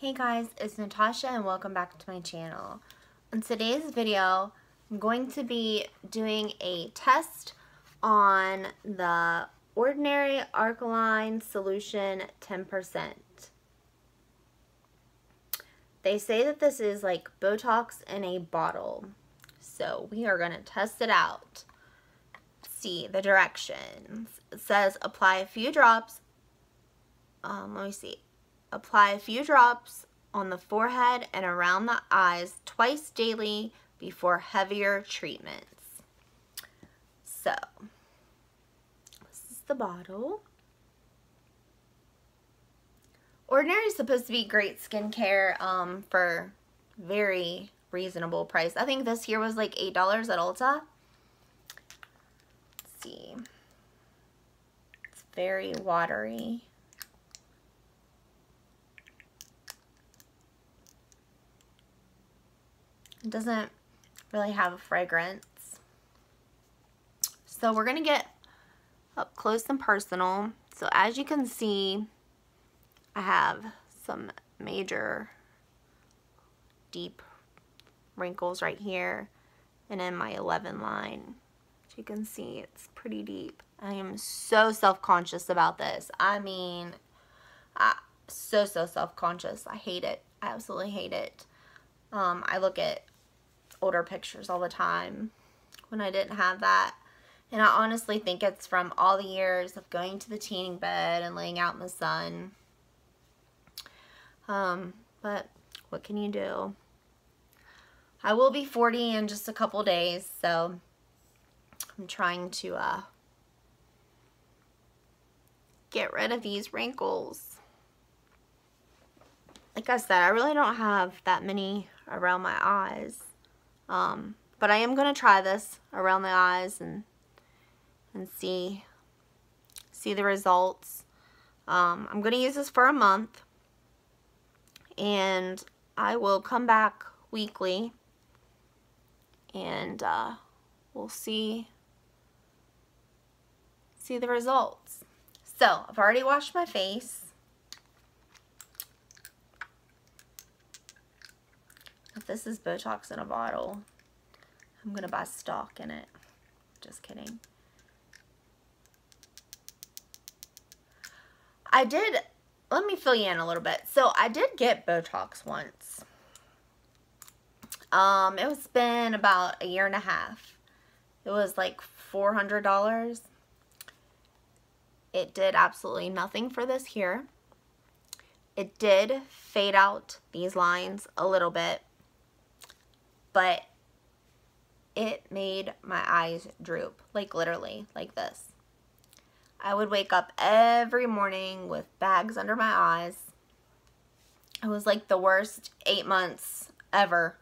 Hey guys, it's Natasha and welcome back to my channel. In today's video, I'm going to be doing a test on the Ordinary Argireline Solution 10%. They say that this is like Botox in a bottle. So we are going to test it out. See the directions. It says apply a few drops. Um, let me see Apply a few drops on the forehead and around the eyes twice daily before heavier treatments. So, this is the bottle. Ordinary is supposed to be great skincare um, for very reasonable price. I think this here was like $8 at Ulta. Let's see. It's very watery. It doesn't really have a fragrance. So we're going to get up close and personal. So as you can see, I have some major deep wrinkles right here and in my 11 line. As you can see, it's pretty deep. I am so self-conscious about this. I mean, I, so, so self-conscious. I hate it. I absolutely hate it. Um, I look at older pictures all the time when I didn't have that. And I honestly think it's from all the years of going to the tanning bed and laying out in the sun. Um, but what can you do? I will be 40 in just a couple days, so I'm trying to uh, get rid of these wrinkles. Like I said, I really don't have that many around my eyes. Um, but I am going to try this around the eyes and and see see the results. Um, I'm going to use this for a month and I will come back weekly and uh, we'll see see the results. So I've already washed my face. If this is Botox in a bottle, I'm going to buy stock in it. Just kidding. I did, let me fill you in a little bit. So I did get Botox once. Um, it was been about a year and a half. It was like $400. It did absolutely nothing for this here. It did fade out these lines a little bit but it made my eyes droop, like literally, like this. I would wake up every morning with bags under my eyes. It was like the worst eight months ever.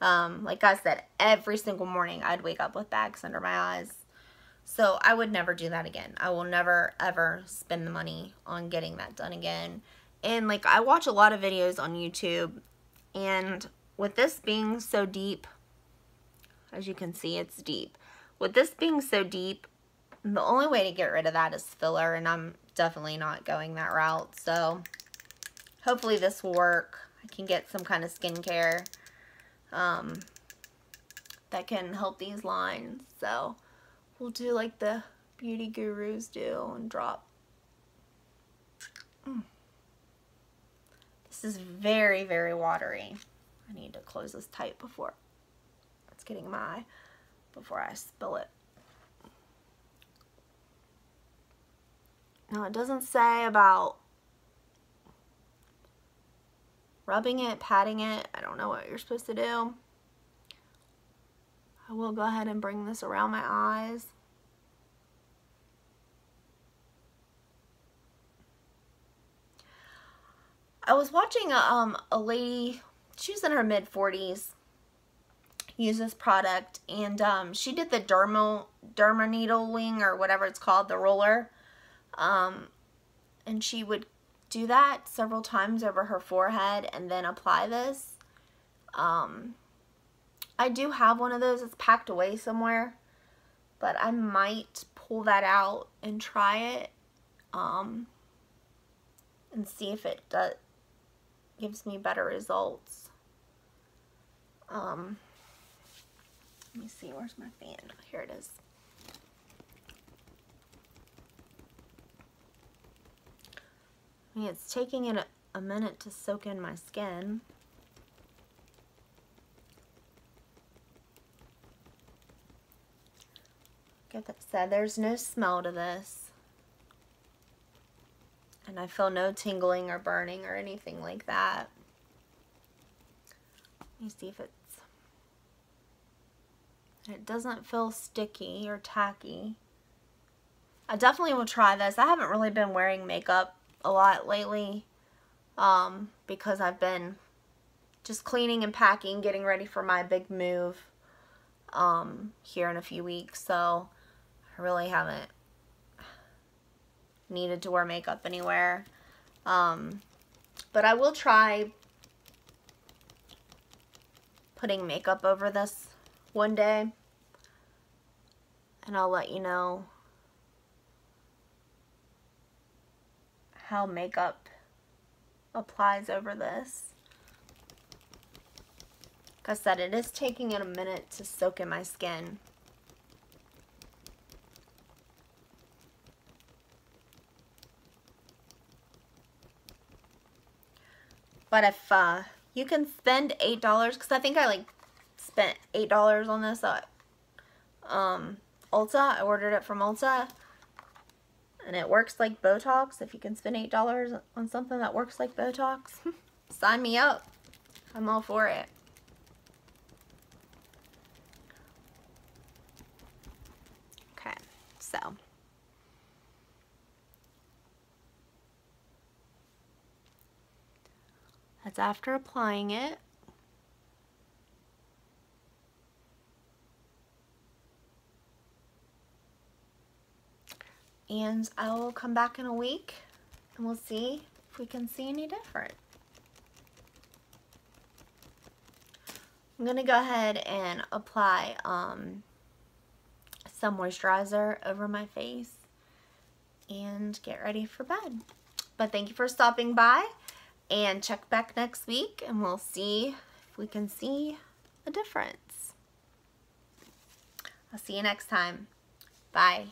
Um, like I said, every single morning I'd wake up with bags under my eyes. So I would never do that again. I will never ever spend the money on getting that done again. And like I watch a lot of videos on YouTube and with this being so deep, as you can see, it's deep. With this being so deep, the only way to get rid of that is filler, and I'm definitely not going that route. So hopefully this will work. I can get some kind of skincare um, that can help these lines. So we'll do like the beauty gurus do and drop. Mm. This is very, very watery. I need to close this tight before it's getting my, before I spill it. Now it doesn't say about rubbing it, patting it. I don't know what you're supposed to do. I will go ahead and bring this around my eyes. I was watching a, um, a lady she's in her mid 40s use this product and um, she did the dermal derma needling or whatever it's called the roller. Um, and she would do that several times over her forehead and then apply this. Um, I do have one of those. It's packed away somewhere but I might pull that out and try it um, and see if it does gives me better results. Um, let me see, where's my fan? Here it is. I mean, it's taking it a, a minute to soak in my skin. Like I said, there's no smell to this. And I feel no tingling or burning or anything like that. Let me see if it's... It doesn't feel sticky or tacky. I definitely will try this. I haven't really been wearing makeup a lot lately um, because I've been just cleaning and packing, getting ready for my big move um, here in a few weeks. So I really haven't needed to wear makeup anywhere. Um, but I will try putting makeup over this one day. And I'll let you know how makeup applies over this. Like I said, it is taking it a minute to soak in my skin. But if uh, you can spend $8, because I think I like spent $8 on this at um, Ulta. I ordered it from Ulta. And it works like Botox. If you can spend $8 on something that works like Botox, sign me up. I'm all for it. Okay, so. That's after applying it. And I will come back in a week and we'll see if we can see any different. I'm going to go ahead and apply um, some moisturizer over my face and get ready for bed. But thank you for stopping by and check back next week and we'll see if we can see a difference. I'll see you next time. Bye.